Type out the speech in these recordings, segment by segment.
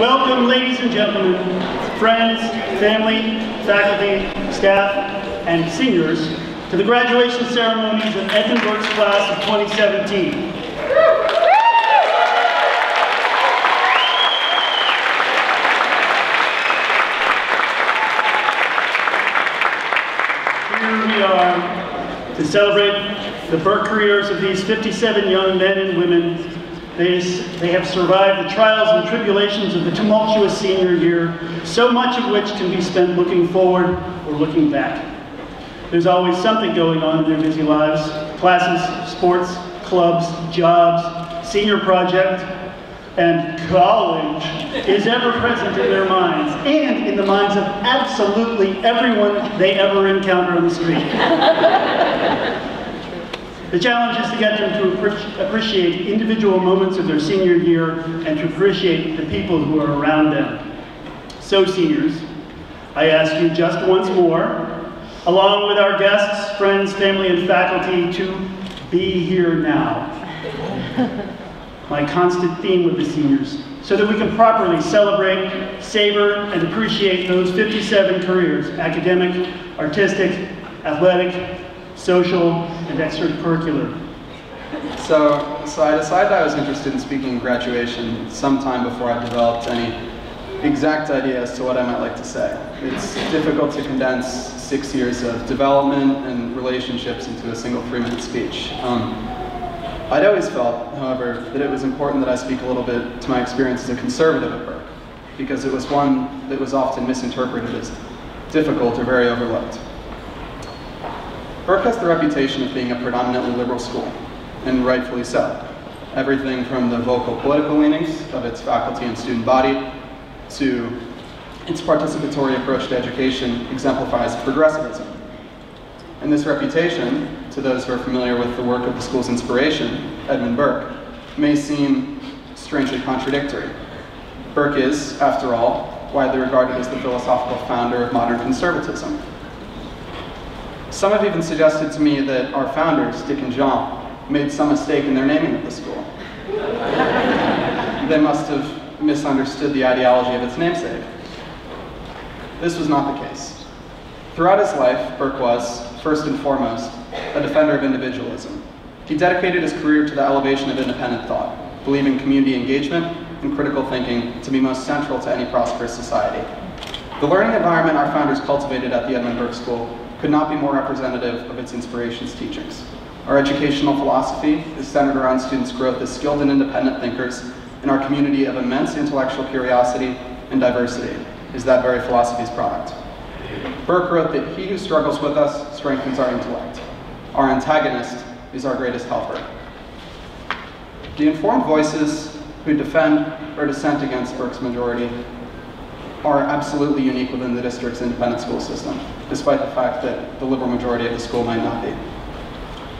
Welcome, ladies and gentlemen, friends, family, faculty, staff, and seniors to the graduation ceremonies of Edmund Burke's class of 2017. Here we are to celebrate the Burke careers of these 57 young men and women. They, they have survived the trials and tribulations of the tumultuous senior year, so much of which can be spent looking forward or looking back. There's always something going on in their busy lives, classes, sports, clubs, jobs, senior project, and college is ever present in their minds and in the minds of absolutely everyone they ever encounter on the street. The challenge is to get them to appreciate individual moments of their senior year and to appreciate the people who are around them. So seniors, I ask you just once more, along with our guests, friends, family, and faculty, to be here now my constant theme with the seniors, so that we can properly celebrate, savor, and appreciate those 57 careers, academic, artistic, athletic, social, and extracurricular. So, so I decided I was interested in speaking in graduation sometime before I developed any exact idea as to what I might like to say. It's difficult to condense six years of development and relationships into a single three-minute speech. Um, I'd always felt, however, that it was important that I speak a little bit to my experience as a conservative at Burke, because it was one that was often misinterpreted as difficult or very overlooked. Burke has the reputation of being a predominantly liberal school, and rightfully so. Everything from the vocal political leanings of its faculty and student body to its participatory approach to education exemplifies progressivism. And this reputation, to those who are familiar with the work of the school's inspiration, Edmund Burke, may seem strangely contradictory. Burke is, after all, widely regarded as the philosophical founder of modern conservatism. Some have even suggested to me that our founders, Dick and Jean, made some mistake in their naming of the school. they must have misunderstood the ideology of its namesake. This was not the case. Throughout his life, Burke was, first and foremost, a defender of individualism. He dedicated his career to the elevation of independent thought, believing community engagement and critical thinking to be most central to any prosperous society. The learning environment our founders cultivated at the Edmund Burke School could not be more representative of its inspiration's teachings. Our educational philosophy is centered around students' growth as skilled and independent thinkers in our community of immense intellectual curiosity and diversity is that very philosophy's product. Burke wrote that he who struggles with us strengthens our intellect. Our antagonist is our greatest helper. The informed voices who defend or dissent against Burke's majority are absolutely unique within the district's independent school system, despite the fact that the liberal majority of the school might not be.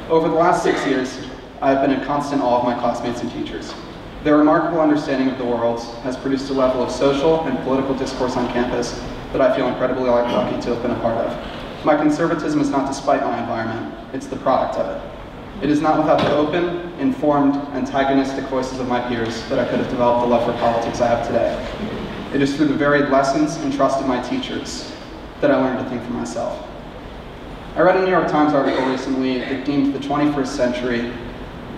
Over the last six years, I have been in constant awe of my classmates and teachers. Their remarkable understanding of the world has produced a level of social and political discourse on campus that I feel incredibly lucky to have been a part of. My conservatism is not despite my environment, it's the product of it. It is not without the open, informed, antagonistic voices of my peers that I could have developed the love for politics I have today. It is through the varied lessons and trust of my teachers that I learned to think for myself. I read a New York Times article recently that deemed the 21st century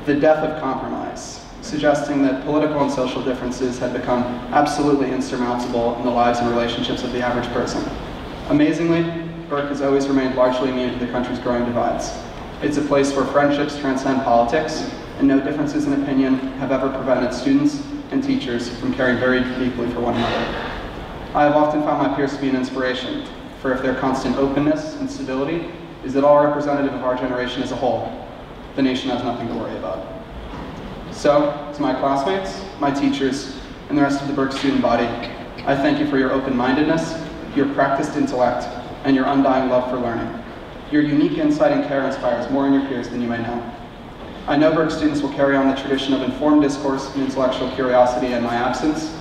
the death of compromise, suggesting that political and social differences had become absolutely insurmountable in the lives and relationships of the average person. Amazingly, Burke has always remained largely immune to the country's growing divides. It's a place where friendships transcend politics, and no differences in opinion have ever prevented students and teachers from caring very deeply for one another. I have often found my peers to be an inspiration, for if their constant openness and stability is at all representative of our generation as a whole, the nation has nothing to worry about. So, to my classmates, my teachers, and the rest of the Burke student body, I thank you for your open-mindedness, your practiced intellect, and your undying love for learning. Your unique insight and care inspires more in your peers than you may know. I know Burke students will carry on the tradition of informed discourse and intellectual curiosity in my absence.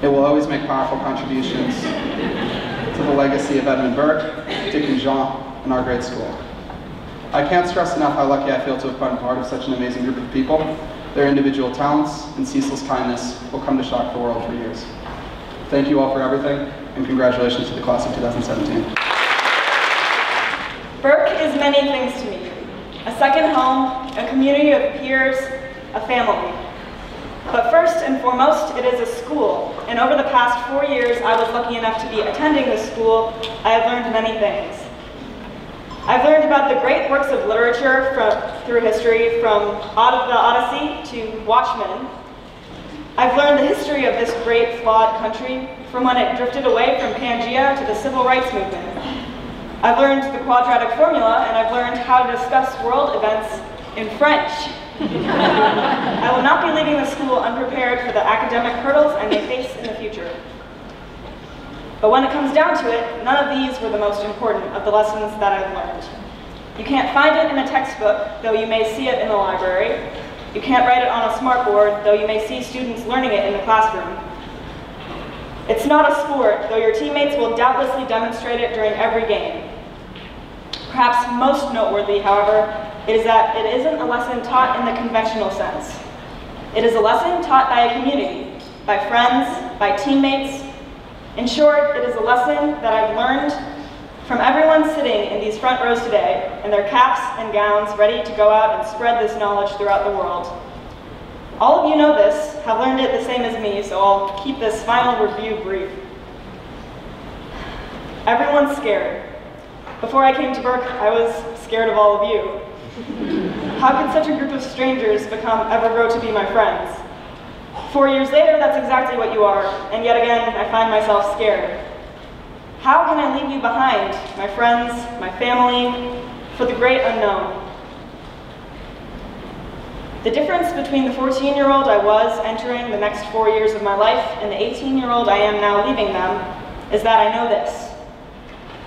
It will always make powerful contributions to the legacy of Edmund Burke, Dick and Jean, and our great school. I can't stress enough how lucky I feel to have been part of such an amazing group of people. Their individual talents and ceaseless kindness will come to shock the world for years. Thank you all for everything, and congratulations to the class of 2017. Burke is many things to me. A second home, a community of peers, a family. But first and foremost, it is a school. And over the past four years I was lucky enough to be attending this school, I have learned many things. I've learned about the great works of literature from, through history, from the Odyssey to Watchmen. I've learned the history of this great, flawed country, from when it drifted away from Pangea to the civil rights movement. I've learned the quadratic formula, and I've learned how to discuss world events in French. I will not be leaving the school unprepared for the academic hurdles I may face in the future. But when it comes down to it, none of these were the most important of the lessons that I've learned. You can't find it in a textbook, though you may see it in the library. You can't write it on a smartboard, though you may see students learning it in the classroom. It's not a sport, though your teammates will doubtlessly demonstrate it during every game. Perhaps most noteworthy, however, is that it isn't a lesson taught in the conventional sense. It is a lesson taught by a community, by friends, by teammates. In short, it is a lesson that I've learned from everyone sitting in these front rows today in their caps and gowns ready to go out and spread this knowledge throughout the world. All of you know this, have learned it the same as me, so I'll keep this final review brief. Everyone's scared. Before I came to Burke, I was scared of all of you. How could such a group of strangers become ever grow to be my friends? Four years later, that's exactly what you are, and yet again, I find myself scared. How can I leave you behind, my friends, my family, for the great unknown? The difference between the 14-year-old I was entering the next four years of my life and the 18-year-old I am now leaving them is that I know this.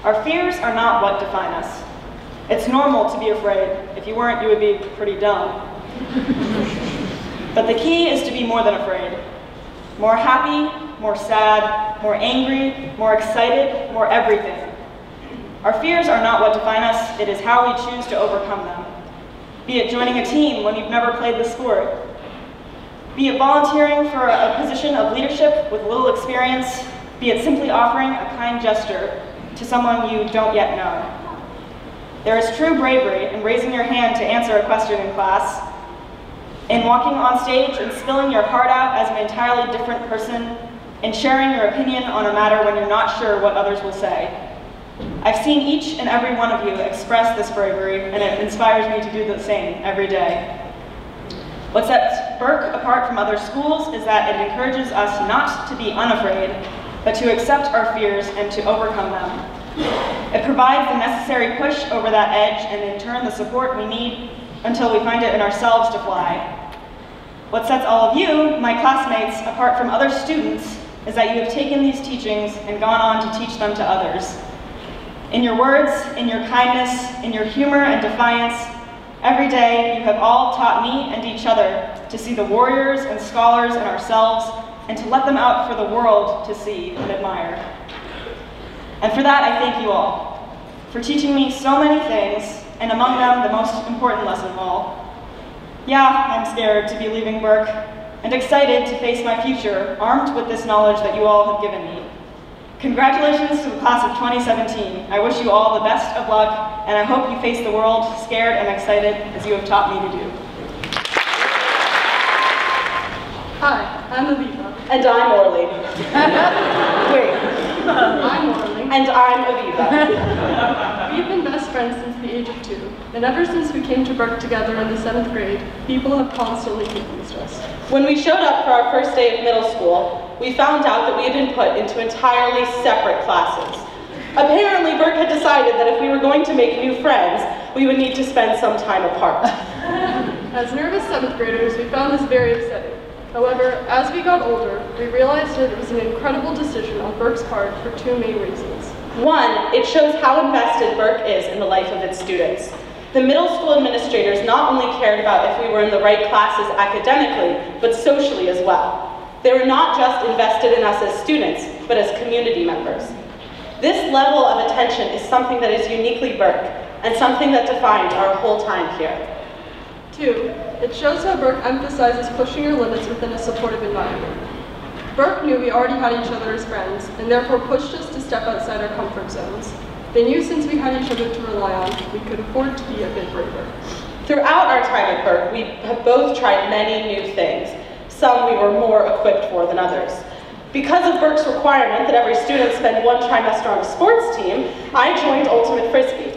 Our fears are not what define us. It's normal to be afraid. If you weren't, you would be pretty dumb. but the key is to be more than afraid. More happy, more sad, more angry, more excited, more everything. Our fears are not what define us, it is how we choose to overcome them be it joining a team when you've never played the sport, be it volunteering for a position of leadership with little experience, be it simply offering a kind gesture to someone you don't yet know. There is true bravery in raising your hand to answer a question in class, in walking on stage and spilling your heart out as an entirely different person, in sharing your opinion on a matter when you're not sure what others will say, I've seen each and every one of you express this bravery, and it inspires me to do the same every day. What sets Burke apart from other schools is that it encourages us not to be unafraid, but to accept our fears and to overcome them. It provides the necessary push over that edge and in turn the support we need until we find it in ourselves to fly. What sets all of you, my classmates, apart from other students is that you have taken these teachings and gone on to teach them to others. In your words, in your kindness, in your humor and defiance, every day you have all taught me and each other to see the warriors and scholars in ourselves and to let them out for the world to see and admire. And for that, I thank you all, for teaching me so many things, and among them, the most important lesson of all. Yeah, I'm scared to be leaving Burke, and excited to face my future, armed with this knowledge that you all have given me. Congratulations to the class of 2017. I wish you all the best of luck, and I hope you face the world scared and excited as you have taught me to do. Hi, I'm Aviva. And I'm Orly. Wait. I'm Orly. And I'm Aviva. We've been best friends since the age of two, and ever since we came to Burke together in the seventh grade, people have constantly confused us. When we showed up for our first day of middle school, we found out that we had been put into entirely separate classes. Apparently, Burke had decided that if we were going to make new friends, we would need to spend some time apart. As nervous seventh graders, we found this very upsetting. However, as we got older, we realized that it was an incredible decision on Burke's part for two main reasons. One, it shows how invested Burke is in the life of its students. The middle school administrators not only cared about if we were in the right classes academically, but socially as well. They were not just invested in us as students, but as community members. This level of attention is something that is uniquely Burke, and something that defined our whole time here. Two, it shows how Burke emphasizes pushing your limits within a supportive environment. Burke knew we already had each other as friends, and therefore pushed us to step outside our comfort zones. They knew since we had each other to rely on, we could afford to be a bit braver. Throughout our time at Burke, we have both tried many new things. Some we were more equipped for than others. Because of Burke's requirement that every student spend one trimester on a sports team, I joined Ultimate Frisbee.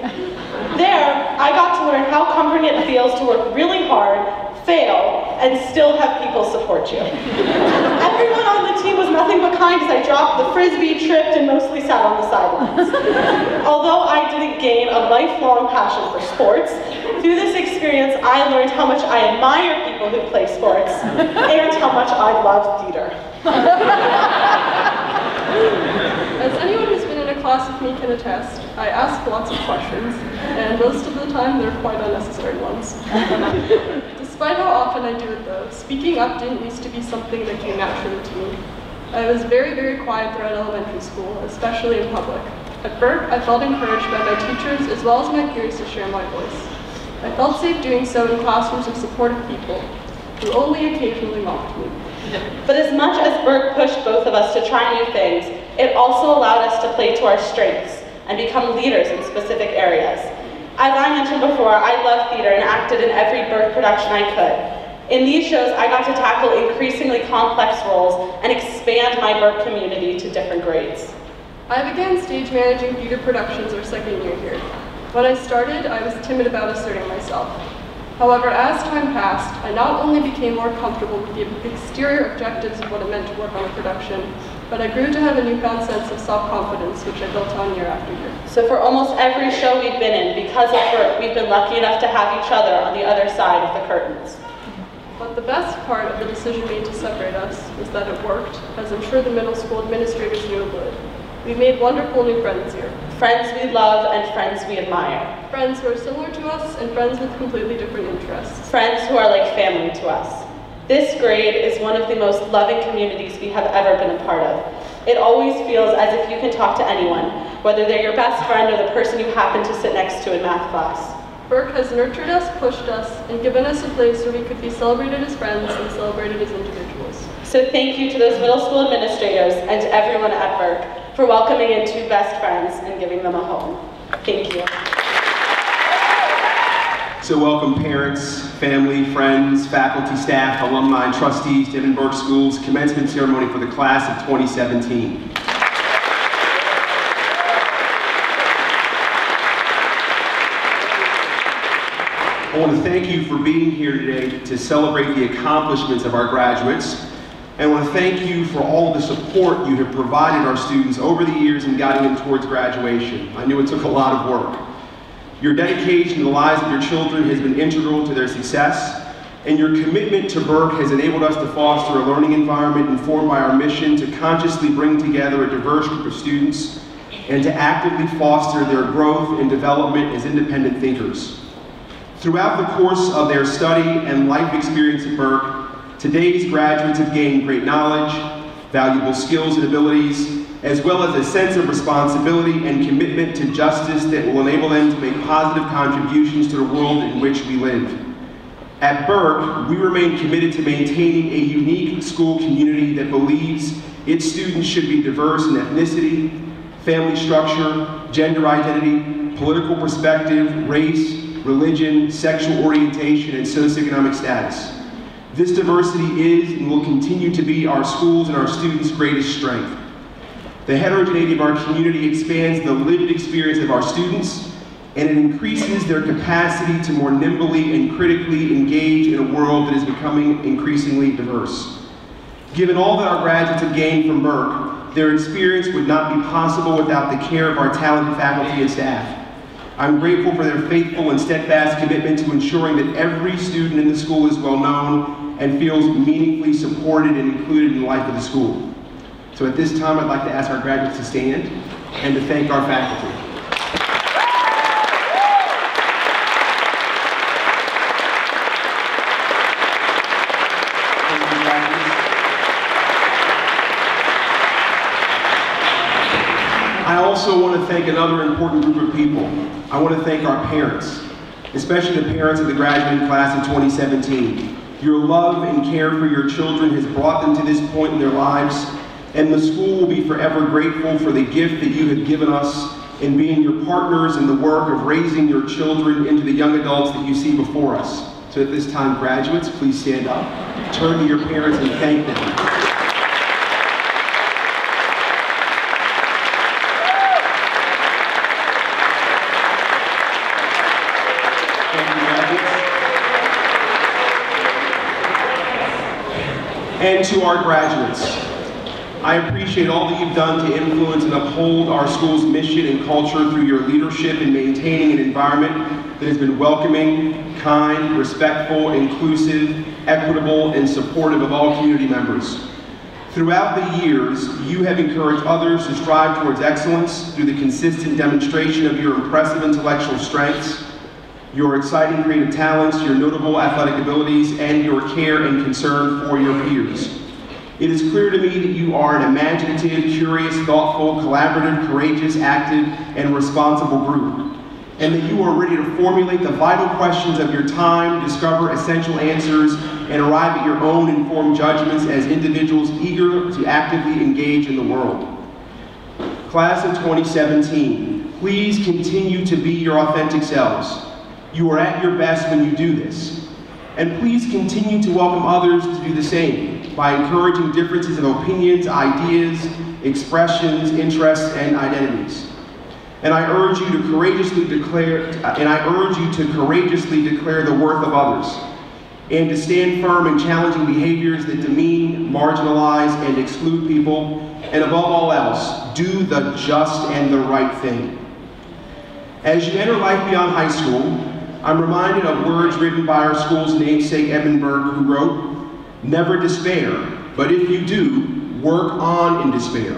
There, I got to learn how comforting it feels to work really hard, fail, and still have people support you. Everyone on the nothing but kind as I dropped the frisbee, tripped, and mostly sat on the sidelines. Although I didn't gain a lifelong passion for sports, through this experience I learned how much I admire people who play sports and how much I love theater. As anyone who's been in a class with me can attest, I ask lots of questions, and most of the time they're quite unnecessary ones. Despite how often I do it though, speaking up didn't used to be something that came naturally to me. I was very, very quiet throughout elementary school, especially in public. At Burke, I felt encouraged by my teachers as well as my peers to share my voice. I felt safe doing so in classrooms of supportive people, who only occasionally mocked me. But as much as Burke pushed both of us to try new things, it also allowed us to play to our strengths and become leaders in specific areas. As I mentioned before, I love theater and acted in every Burke production I could. In these shows, I got to tackle increasingly complex roles and expand my Burke community to different grades. I began stage managing theater productions our second year here. When I started, I was timid about asserting myself. However, as time passed, I not only became more comfortable with the exterior objectives of what it meant to work on a production, but I grew to have a newfound sense of self-confidence, which I built on year after year. So for almost every show we've been in, because of Burke, we've been lucky enough to have each other on the other side of the curtains. But the best part of the decision made to separate us was that it worked, as I'm sure the middle school administrators knew it would. We made wonderful new friends here. Friends we love and friends we admire. Friends who are similar to us and friends with completely different interests. Friends who are like family to us. This grade is one of the most loving communities we have ever been a part of. It always feels as if you can talk to anyone, whether they're your best friend or the person you happen to sit next to in math class. Burke has nurtured us, pushed us, and given us a place where we could be celebrated as friends and celebrated as individuals. So thank you to those middle school administrators and to everyone at Burke for welcoming in two best friends and giving them a home. Thank you. So welcome parents, family, friends, faculty, staff, alumni, and trustees to Edmund Burke Schools commencement ceremony for the class of 2017. I want to thank you for being here today to celebrate the accomplishments of our graduates. And I want to thank you for all the support you have provided our students over the years in guiding them towards graduation. I knew it took a lot of work. Your dedication to the lives of your children has been integral to their success, and your commitment to Burke has enabled us to foster a learning environment informed by our mission to consciously bring together a diverse group of students and to actively foster their growth and development as independent thinkers. Throughout the course of their study and life experience at Burke, today's graduates have gained great knowledge, valuable skills and abilities, as well as a sense of responsibility and commitment to justice that will enable them to make positive contributions to the world in which we live. At Burke, we remain committed to maintaining a unique school community that believes its students should be diverse in ethnicity, family structure, gender identity, political perspective, race, religion, sexual orientation, and socioeconomic status. This diversity is and will continue to be our schools and our students' greatest strength. The heterogeneity of our community expands the lived experience of our students, and it increases their capacity to more nimbly and critically engage in a world that is becoming increasingly diverse. Given all that our graduates have gained from Burke, their experience would not be possible without the care of our talented faculty and staff. I'm grateful for their faithful and steadfast commitment to ensuring that every student in the school is well known and feels meaningfully supported and included in the life of the school. So at this time, I'd like to ask our graduates to stand and to thank our faculty. I also want to thank another important group of people, I want to thank our parents, especially the parents of the graduating class of 2017. Your love and care for your children has brought them to this point in their lives, and the school will be forever grateful for the gift that you have given us in being your partners in the work of raising your children into the young adults that you see before us. So at this time, graduates, please stand up, turn to your parents and thank them. And to our graduates, I appreciate all that you've done to influence and uphold our school's mission and culture through your leadership in maintaining an environment that has been welcoming, kind, respectful, inclusive, equitable, and supportive of all community members. Throughout the years, you have encouraged others to strive towards excellence through the consistent demonstration of your impressive intellectual strengths, your exciting creative talents, your notable athletic abilities, and your care and concern for your peers. It is clear to me that you are an imaginative, curious, thoughtful, collaborative, courageous, active, and responsible group, and that you are ready to formulate the vital questions of your time, discover essential answers, and arrive at your own informed judgments as individuals eager to actively engage in the world. Class of 2017, please continue to be your authentic selves. You are at your best when you do this. And please continue to welcome others to do the same by encouraging differences of opinions, ideas, expressions, interests, and identities. And I urge you to courageously declare, and I urge you to courageously declare the worth of others, and to stand firm in challenging behaviors that demean, marginalize, and exclude people, and above all else, do the just and the right thing. As you enter life beyond high school, I'm reminded of words written by our school's namesake, Burke, who wrote, Never despair, but if you do, work on in despair.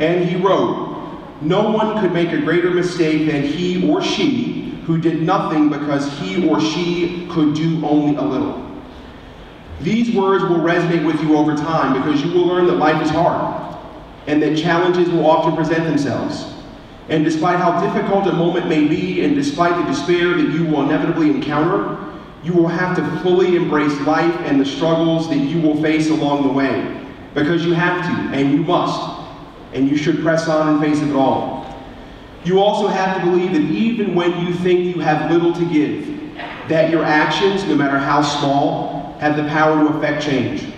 And he wrote, No one could make a greater mistake than he or she who did nothing because he or she could do only a little. These words will resonate with you over time because you will learn that life is hard and that challenges will often present themselves. And despite how difficult a moment may be, and despite the despair that you will inevitably encounter, you will have to fully embrace life and the struggles that you will face along the way. Because you have to, and you must, and you should press on and face it all. You also have to believe that even when you think you have little to give, that your actions, no matter how small, have the power to affect change.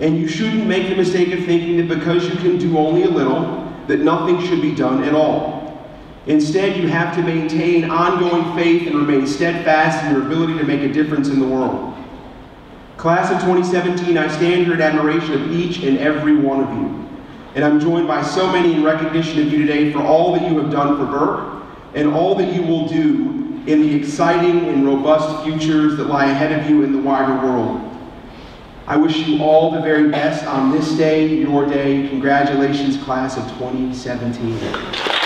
And you shouldn't make the mistake of thinking that because you can do only a little, that nothing should be done at all. Instead, you have to maintain ongoing faith and remain steadfast in your ability to make a difference in the world. Class of 2017, I stand here in admiration of each and every one of you. And I'm joined by so many in recognition of you today for all that you have done for Burke and all that you will do in the exciting and robust futures that lie ahead of you in the wider world. I wish you all the very best on this day, your day. Congratulations, class of 2017.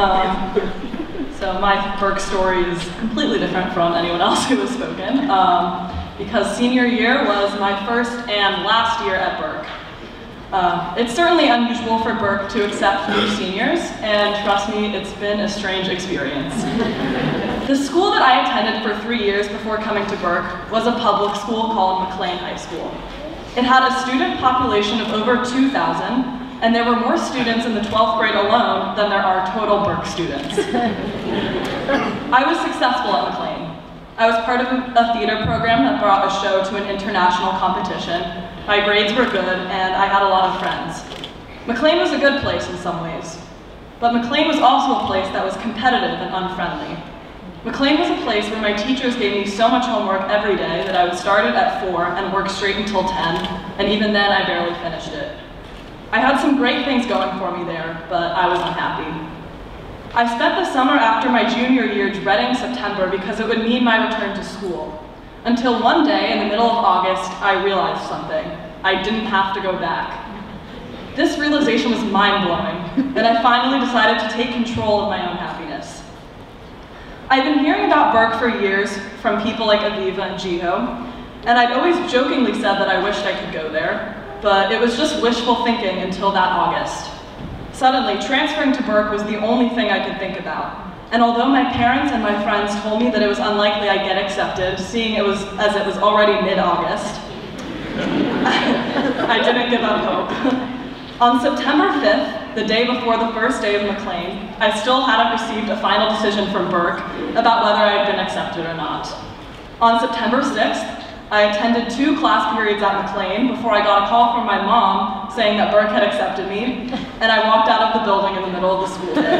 Um, so my Burke story is completely different from anyone else who has spoken, um, because senior year was my first and last year at Burke. Uh, it's certainly unusual for Burke to accept new seniors, and trust me, it's been a strange experience. the school that I attended for three years before coming to Burke was a public school called McLean High School. It had a student population of over 2,000, and there were more students in the 12th grade alone than there are total Burke students. I was successful at McLean. I was part of a theater program that brought a show to an international competition. My grades were good, and I had a lot of friends. McLean was a good place in some ways, but McLean was also a place that was competitive and unfriendly. McLean was a place where my teachers gave me so much homework every day that I would start it at 4 and work straight until 10, and even then I barely finished it. I had some great things going for me there, but I was unhappy. I spent the summer after my junior year dreading September because it would mean my return to school. Until one day in the middle of August, I realized something. I didn't have to go back. This realization was mind-blowing, and I finally decided to take control of my own happiness. I've been hearing about Burke for years from people like Aviva and Jiho, and I'd always jokingly said that I wished I could go there, but it was just wishful thinking until that August. Suddenly, transferring to Burke was the only thing I could think about. And although my parents and my friends told me that it was unlikely I'd get accepted, seeing it was as it was already mid-August, I didn't give up hope. On September 5th, the day before the first day of McLean, I still hadn't received a final decision from Burke about whether I had been accepted or not. On September 6th, I attended two class periods at McLean before I got a call from my mom saying that Burke had accepted me, and I walked out of the building in the middle of the school day.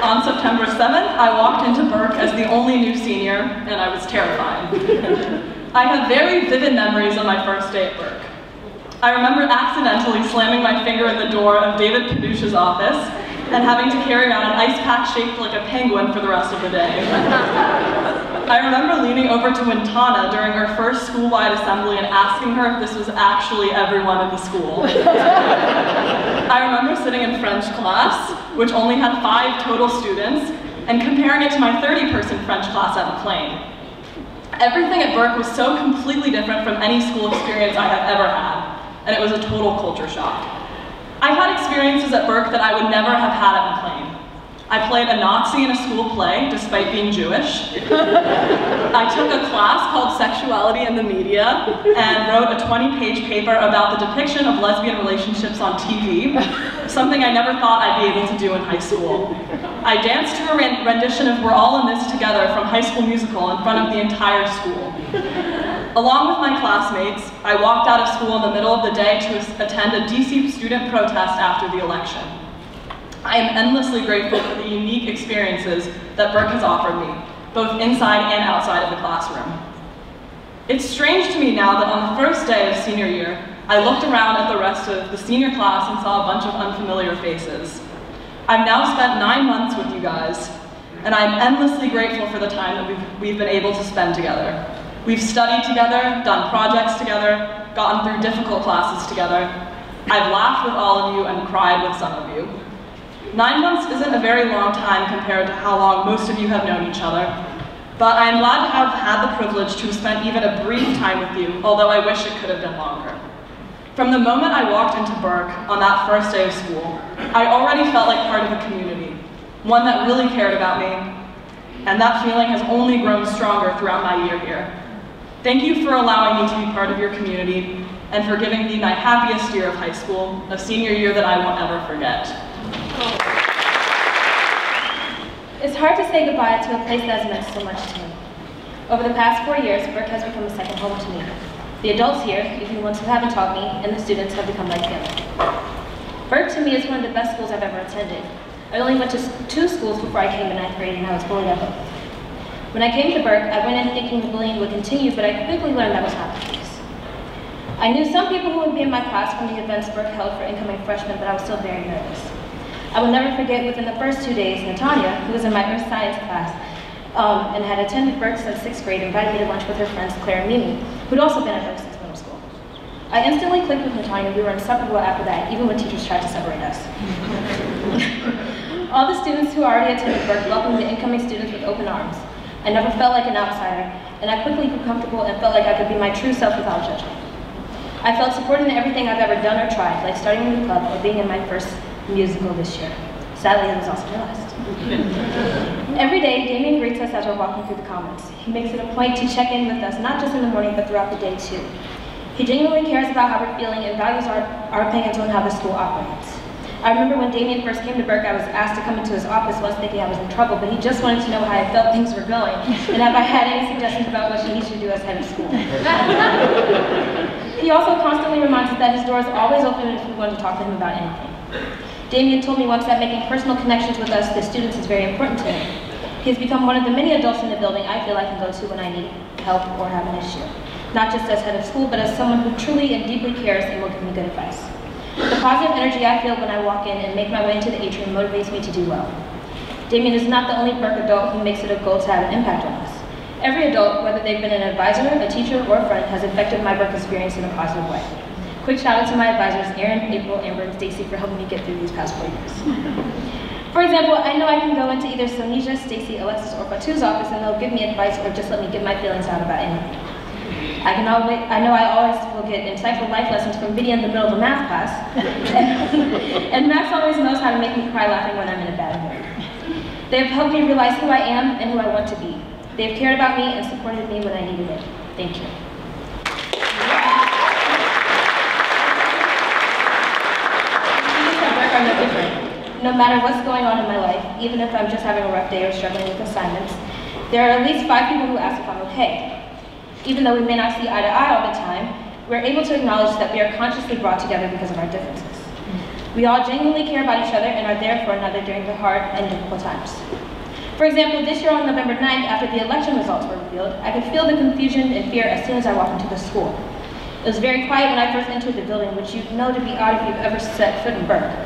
On September 7th, I walked into Burke as the only new senior, and I was terrified. I have very vivid memories of my first day at Burke. I remember accidentally slamming my finger in the door of David Paducha's office and having to carry around an ice pack shaped like a penguin for the rest of the day. I remember leaning over to Wintana during our first school-wide assembly and asking her if this was actually everyone in the school. I remember sitting in French class, which only had five total students, and comparing it to my 30-person French class at McLean. Everything at Burke was so completely different from any school experience I have ever had and it was a total culture shock. I've had experiences at Burke that I would never have had at McLean. I played a Nazi in a school play, despite being Jewish. I took a class called Sexuality in the Media and wrote a 20-page paper about the depiction of lesbian relationships on TV, something I never thought I'd be able to do in high school. I danced to a rendition of We're All in This Together from High School Musical in front of the entire school. Along with my classmates, I walked out of school in the middle of the day to attend a DC student protest after the election. I am endlessly grateful for the unique experiences that Burke has offered me, both inside and outside of the classroom. It's strange to me now that on the first day of senior year, I looked around at the rest of the senior class and saw a bunch of unfamiliar faces. I've now spent nine months with you guys, and I'm endlessly grateful for the time that we've, we've been able to spend together. We've studied together, done projects together, gotten through difficult classes together. I've laughed with all of you and cried with some of you. Nine months isn't a very long time compared to how long most of you have known each other, but I am glad to have had the privilege to have spent even a brief time with you, although I wish it could have been longer. From the moment I walked into Burke on that first day of school, I already felt like part of a community, one that really cared about me, and that feeling has only grown stronger throughout my year here. Thank you for allowing me to be part of your community and for giving me my happiest year of high school, a senior year that I won't ever forget. It's hard to say goodbye to a place that has meant so much to me. Over the past four years, Burke has become a second home to me. The adults here, even the ones who haven't taught me, and the students have become like family. Burke to me is one of the best schools I've ever attended. I only went to two schools before I came in ninth grade and I was bullied at both. When I came to Burke, I went in thinking the bullying would continue, but I quickly learned that was not the case. I knew some people who would be in my class from the events Burke held for incoming freshmen, but I was still very nervous. I will never forget within the first two days, Natanya, who was in my earth science class um, and had attended Burke since sixth grade, invited me to lunch with her friends Claire and Mimi, who'd also been at Burke since middle school. I instantly clicked with Natanya, we were inseparable after that, even when teachers tried to separate us. All the students who already attended Burke welcomed the incoming students with open arms. I never felt like an outsider, and I quickly grew comfortable and felt like I could be my true self without judgment. I felt supported in everything I've ever done or tried, like starting a new club or being in my first musical this year. Sadly, it was also my last. Every day, Damian greets us as we're walking through the commons. He makes it a point to check in with us, not just in the morning, but throughout the day too. He genuinely cares about how we're feeling and values our, our opinions on how the school operates. I remember when Damian first came to Burke, I was asked to come into his office once thinking I was in trouble, but he just wanted to know how I felt things were going, and if I had any suggestions about what he should do as head of school. he also constantly reminds us that his door is always open if we want to talk to him about anything. Damian told me once that making personal connections with us, the students, is very important to him. He has become one of the many adults in the building I feel I can go to when I need help or have an issue. Not just as head of school, but as someone who truly and deeply cares and will give me good advice. The positive energy I feel when I walk in and make my way into the atrium motivates me to do well. Damian is not the only Burke adult who makes it a goal to have an impact on us. Every adult, whether they've been an advisor, a teacher, or a friend, has affected my Burke experience in a positive way. Quick shout out to my advisors, Erin, April, Amber, and Stacy for helping me get through these past four years. For example, I know I can go into either Sonisha, Stacy, Alexis, or Fatu's office and they'll give me advice or just let me get my feelings out about anything. I can always, I know I always will get insightful life lessons from Vinny in the middle of a math class. and Max always knows how to make me cry laughing when I'm in a bad mood. They have helped me realize who I am and who I want to be. They have cared about me and supported me when I needed it. Thank you. No matter what's going on in my life, even if I'm just having a rough day or struggling with assignments, there are at least five people who ask if I'm okay. Even though we may not see eye to eye all the time, we're able to acknowledge that we are consciously brought together because of our differences. We all genuinely care about each other and are there for another during the hard and difficult times. For example, this year on November 9th, after the election results were revealed, I could feel the confusion and fear as soon as I walked into the school. It was very quiet when I first entered the building, which you know to be odd if you've ever set foot in Burke.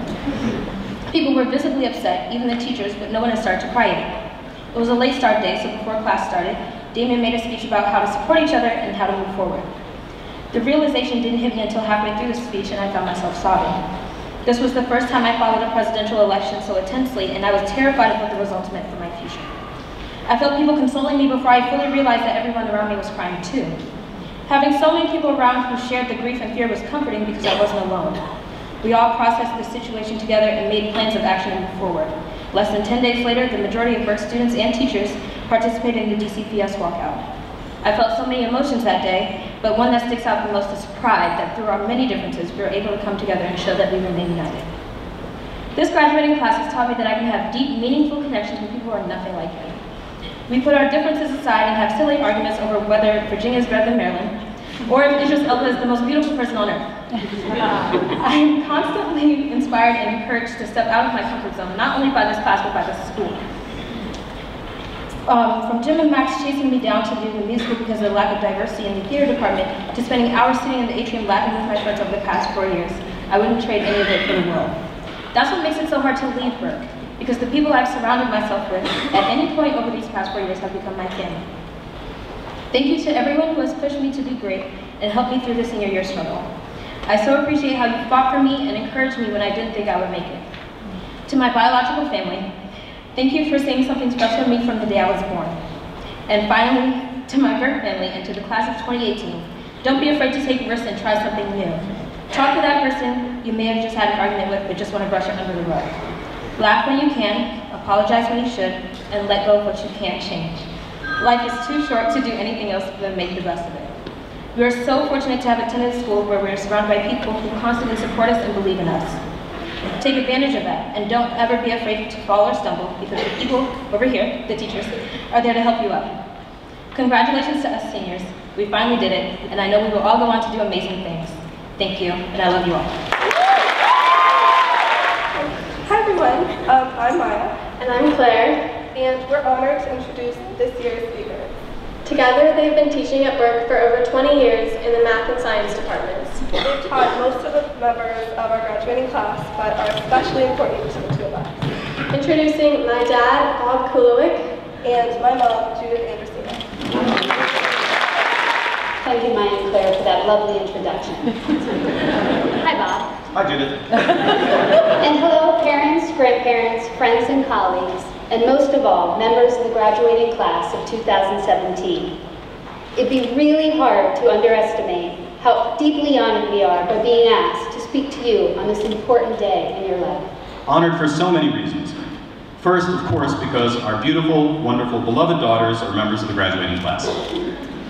People were visibly upset, even the teachers, but no one had started to cry yet. It was a late start day, so before class started, Damian made a speech about how to support each other and how to move forward. The realization didn't hit me until halfway through the speech and I found myself sobbing. This was the first time I followed a presidential election so intensely and I was terrified of what the results meant for my future. I felt people consoling me before I fully realized that everyone around me was crying too. Having so many people around who shared the grief and fear was comforting because I wasn't alone. We all processed the situation together and made plans of action to move forward. Less than 10 days later, the majority of Burke students and teachers participated in the DCPS walkout. I felt so many emotions that day, but one that sticks out the most is pride that through our many differences, we were able to come together and show that we remain united. This graduating class has taught me that I can have deep, meaningful connections with people who are nothing like me. We put our differences aside and have silly arguments over whether Virginia is better than Maryland, or if Idris Elba is the most beautiful person on earth. I am constantly inspired and encouraged to step out of my comfort zone, not only by this class, but by the school. Um, from Jim and Max chasing me down to do the musical because of the lack of diversity in the theater department, to spending hours sitting in the atrium laughing with my friends over the past four years, I wouldn't trade any of it for the world. That's what makes it so hard to leave Burke, because the people I've surrounded myself with at any point over these past four years have become my family. Thank you to everyone who has pushed me to be great and helped me through the senior year struggle. I so appreciate how you fought for me and encouraged me when I didn't think I would make it. To my biological family, thank you for saying something special to me from the day I was born. And finally, to my Burke family and to the class of 2018, don't be afraid to take risks and try something new. Talk to that person you may have just had an argument with but just want to brush it under the rug. Laugh when you can, apologize when you should, and let go of what you can't change. Life is too short to do anything else than make the best of it. We are so fortunate to have attended a school where we are surrounded by people who constantly support us and believe in us. Take advantage of that, and don't ever be afraid to fall or stumble, because the people over here, the teachers, are there to help you up. Congratulations to us seniors. We finally did it, and I know we will all go on to do amazing things. Thank you, and I love you all. Hi everyone, um, I'm Maya. And I'm Claire. And we're honored to introduce this year's speakers. Together, they've been teaching at Burke for over 20 years in the math and science departments. They've taught most of the members of our graduating class, but are especially important to the two of us. Introducing my dad, Bob Kulawiec, and my mom, Judyth Andresino. Thank you, Maya and Claire, for that lovely introduction. Hi, Bob. Hi, Judyth. And hello, parents, grandparents, friends, and colleagues, and most of all, members of the graduating class of 2017. It'd be really hard to underestimate how deeply honored we are by being asked to speak to you on this important day in your life. Honored for so many reasons. First, of course, because our beautiful, wonderful, beloved daughters are members of the graduating class.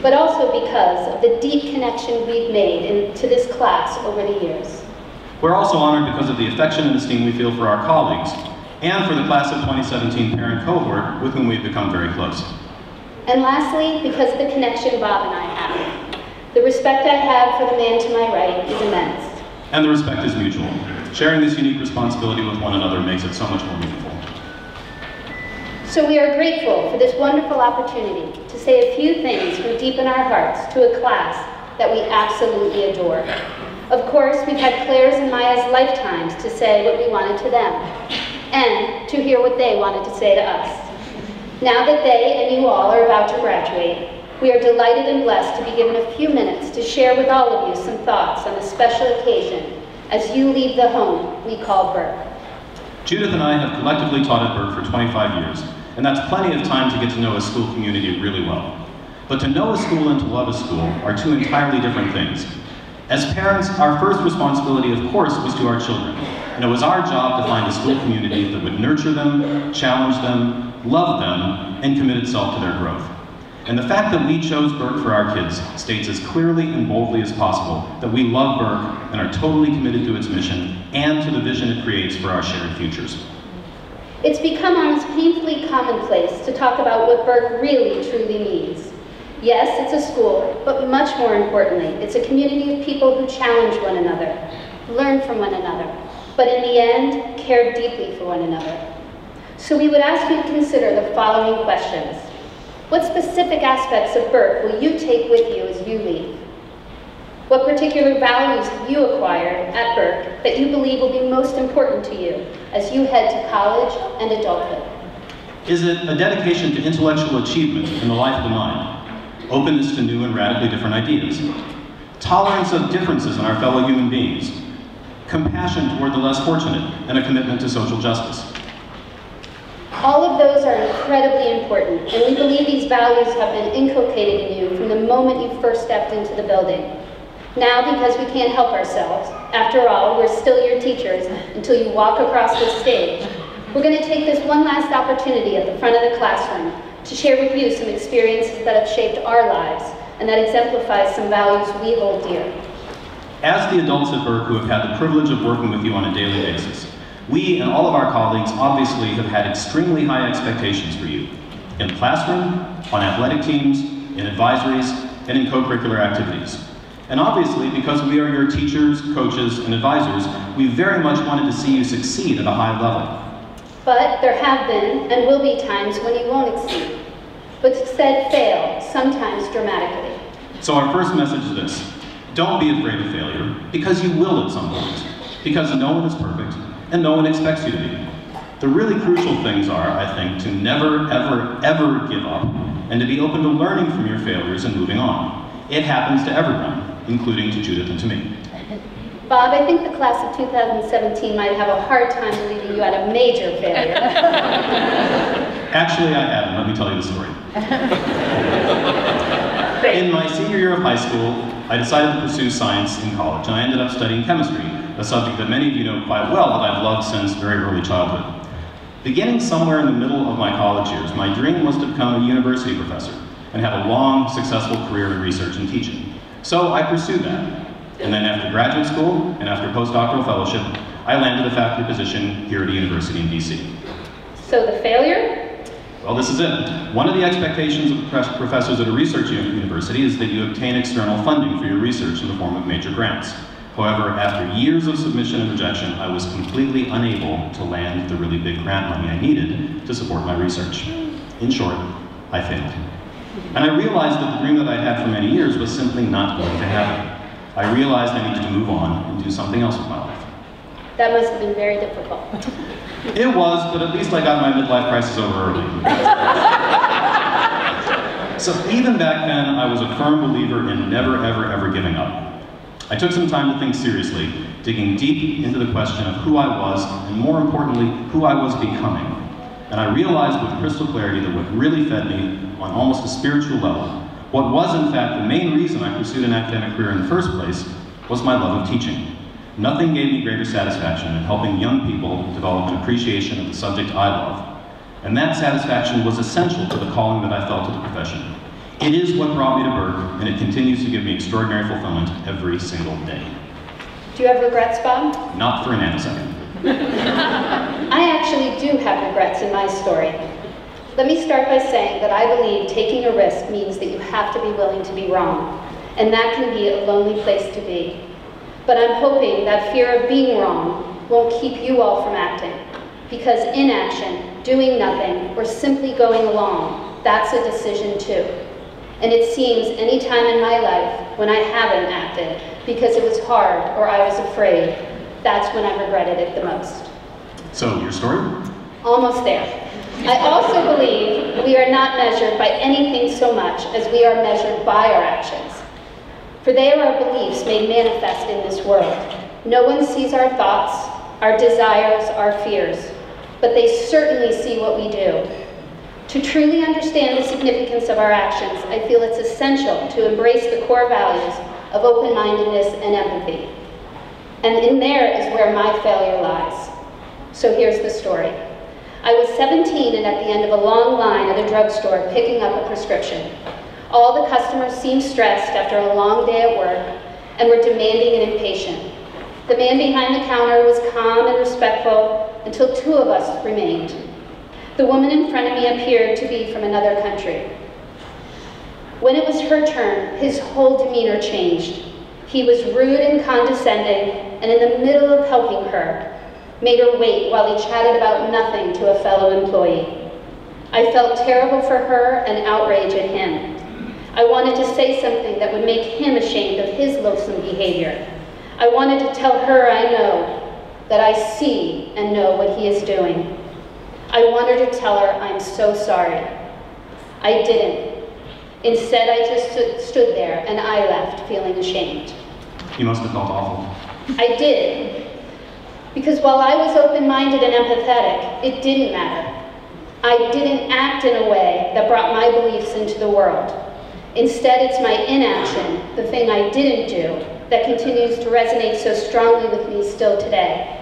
But also because of the deep connection we've made in, to this class over the years. We're also honored because of the affection and esteem we feel for our colleagues, and for the class of 2017 parent cohort with whom we've become very close. And lastly, because of the connection Bob and I have. The respect I have for the man to my right is immense. And the respect is mutual. Sharing this unique responsibility with one another makes it so much more meaningful. So we are grateful for this wonderful opportunity to say a few things from deep in our hearts to a class that we absolutely adore. Of course, we've had Claire's and Maya's lifetimes to say what we wanted to them, and to hear what they wanted to say to us. Now that they and you all are about to graduate, we are delighted and blessed to be given a few minutes to share with all of you some thoughts on the special occasion as you leave the home we call Burke. Judyth and I have collectively taught at Burke for 25 years, and that's plenty of time to get to know a school community really well. But to know a school and to love a school are two entirely different things. As parents, our first responsibility, of course, was to our children, and it was our job to find a school community that would nurture them, challenge them, love them, and commit itself to their growth. And the fact that we chose Burke for our kids states as clearly and boldly as possible that we love Burke and are totally committed to its mission and to the vision it creates for our shared futures. It's become almost painfully commonplace to talk about what Burke really truly means. Yes, it's a school, but much more importantly, it's a community of people who challenge one another, learn from one another, but in the end, care deeply for one another. So we would ask you to consider the following questions. What specific aspects of Burke will you take with you as you leave? What particular values have you acquired at Burke that you believe will be most important to you as you head to college and adulthood? Is it a dedication to intellectual achievement in the life of the mind? Openness to new and radically different ideas? Tolerance of differences in our fellow human beings? Compassion toward the less fortunate and a commitment to social justice? All of those are incredibly important, and we believe these values have been inculcated in you from the moment you first stepped into the building. Now, because we can't help ourselves, after all, we're still your teachers until you walk across the stage, we're going to take this one last opportunity at the front of the classroom to share with you some experiences that have shaped our lives and that exemplifies some values we hold dear. As the adults at Burke who have had the privilege of working with you on a daily basis, we and all of our colleagues obviously have had extremely high expectations for you in the classroom, on athletic teams, in advisories, and in co-curricular activities. And obviously, because we are your teachers, coaches, and advisors, we very much wanted to see you succeed at a high level. But there have been and will be times when you won't exceed, but instead fail, sometimes dramatically. So our first message is this. Don't be afraid of failure, because you will at some point. Because no one is perfect, and no one expects you to be. The really crucial things are, I think, to never, ever, ever give up, and to be open to learning from your failures and moving on. It happens to everyone, including to Judyth and to me. Bob, I think the class of 2017 might have a hard time believing you had a major failure. Actually, I haven't. Let me tell you the story. In my senior year of high school, I decided to pursue science in college, and I ended up studying chemistry, a subject that many of you know quite well that I've loved since very early childhood. Beginning somewhere in the middle of my college years, my dream was to become a university professor and have a long, successful career in research and teaching. So I pursued that. And then after graduate school and after postdoctoral fellowship, I landed a faculty position here at a university in DC. So the failure? Well, this is it. One of the expectations of professors at a research university is that you obtain external funding for your research in the form of major grants. However, after years of submission and rejection, I was completely unable to land the really big grant money I needed to support my research. In short, I failed. And I realized that the dream that I'd had for many years was simply not going to happen. I realized I needed to move on and do something else with my life. That must have been very difficult. It was, but at least I got my midlife crisis over early. so even back then, I was a firm believer in never, ever, ever giving up. I took some time to think seriously, digging deep into the question of who I was, and more importantly, who I was becoming. And I realized with crystal clarity that what really fed me on almost a spiritual level, what was in fact the main reason I pursued an academic career in the first place, was my love of teaching. Nothing gave me greater satisfaction than helping young people develop an appreciation of the subject I love. And that satisfaction was essential to the calling that I felt to the profession. It is what brought me to Burke, and it continues to give me extraordinary fulfillment every single day. Do you have regrets, Bob? Not for a nanosecond. I actually do have regrets in my story. Let me start by saying that I believe taking a risk means that you have to be willing to be wrong, and that can be a lonely place to be. But I'm hoping that fear of being wrong won't keep you all from acting, because inaction, doing nothing, or simply going along, that's a decision too. And it seems any time in my life when I haven't acted because it was hard or I was afraid, that's when I regretted it the most. So, your story? Almost there. I also believe we are not measured by anything so much as we are measured by our actions. For they are our beliefs made manifest in this world. No one sees our thoughts, our desires, our fears, but they certainly see what we do. To truly understand the significance of our actions, I feel it's essential to embrace the core values of open-mindedness and empathy. And in there is where my failure lies. So here's the story. I was 17 and at the end of a long line at a drugstore picking up a prescription. All the customers seemed stressed after a long day at work and were demanding and impatient. The man behind the counter was calm and respectful until two of us remained. The woman in front of me appeared to be from another country. When it was her turn, his whole demeanor changed. He was rude and condescending, and in the middle of helping her, made her wait while he chatted about nothing to a fellow employee. I felt terrible for her and outrage at him. I wanted to say something that would make him ashamed of his loathsome behavior. I wanted to tell her I know, that I see and know what he is doing. I wanted to tell her I'm so sorry. I didn't. Instead, I just stood there and I left feeling ashamed. You must have felt awful. I did. Because while I was open-minded and empathetic, it didn't matter. I didn't act in a way that brought my beliefs into the world. Instead, it's my inaction, the thing I didn't do, that continues to resonate so strongly with me still today.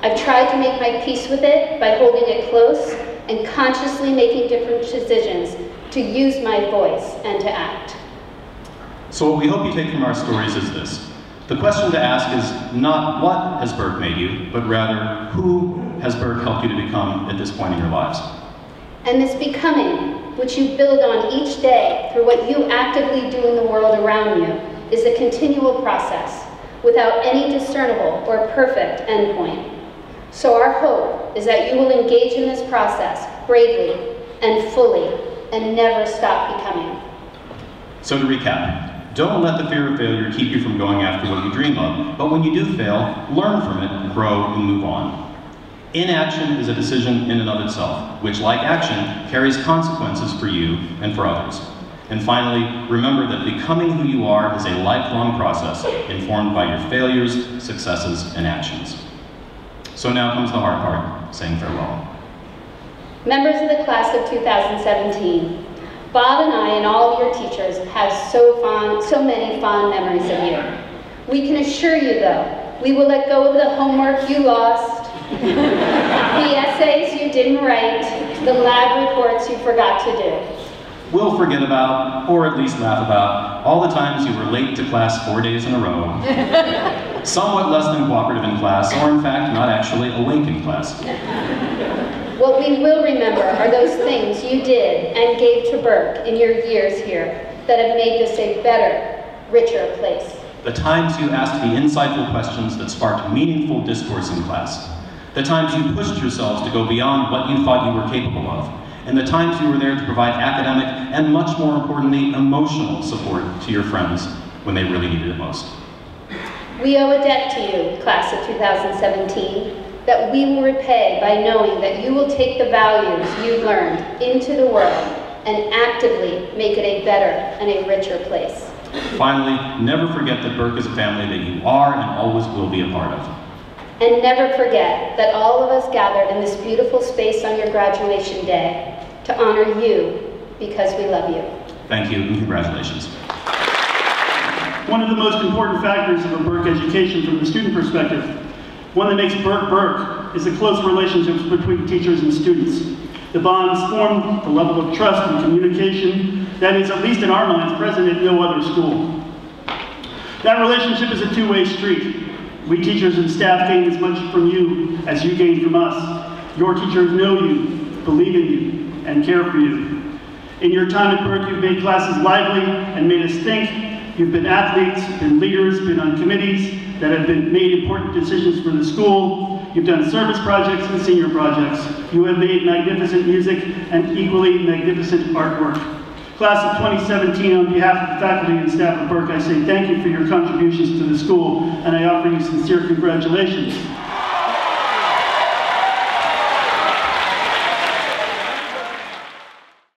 I've tried to make my peace with it by holding it close and consciously making different decisions to use my voice and to act. So what we hope you take from our stories is this. The question to ask is not what has Burke made you, but rather who has Burke helped you to become at this point in your lives? And this becoming, which you build on each day through what you actively do in the world around you, is a continual process without any discernible or perfect endpoint. So our hope is that you will engage in this process bravely and fully and never stop becoming. So to recap, don't let the fear of failure keep you from going after what you dream of, but when you do fail, learn from it, grow, and move on. Inaction is a decision in and of itself, which, like action, carries consequences for you and for others. And finally, remember that becoming who you are is a lifelong process informed by your failures, successes, and actions. So now comes the hard part, saying farewell. Members of the class of 2017, Bob and I and all of your teachers have so fond, so many fond memories of you. We can assure you, though, we will let go of the homework you lost, the essays you didn't write, the lab reports you forgot to do. We'll forget about, or at least laugh about, all the times you were late to class four days in a row, somewhat less than cooperative in class, or in fact, not actually awake in class. What we will remember are those things you did and gave to Burke in your years here that have made this a better, richer place. the times you asked the insightful questions that sparked meaningful discourse in class, the times you pushed yourselves to go beyond what you thought you were capable of, and the times you were there to provide academic and, much more importantly, emotional support to your friends when they really needed it most. We owe a debt to you, class of 2017, that we will repay by knowing that you will take the values you've learned into the world and actively make it a better and a richer place. Finally, never forget that Burke is a family that you are and always will be a part of. And never forget that all of us gathered in this beautiful space on your graduation day to honor you because we love you. Thank you and congratulations. One of the most important factors of a Burke education from the student perspective, one that makes Burke Burke, is the close relationships between teachers and students. The bonds formed, the level of trust and communication that is, at least in our minds, present at no other school. That relationship is a two-way street. We teachers and staff gain as much from you as you gain from us. Your teachers know you, believe in you, and care for you. In your time at Burke, you've made classes lively and made us think. You've been athletes, been leaders, been on committees that have been made important decisions for the school. You've done service projects and senior projects. You have made magnificent music and equally magnificent artwork. Class of 2017, on behalf of the faculty and staff of Burke, I say thank you for your contributions to the school, and I offer you sincere congratulations.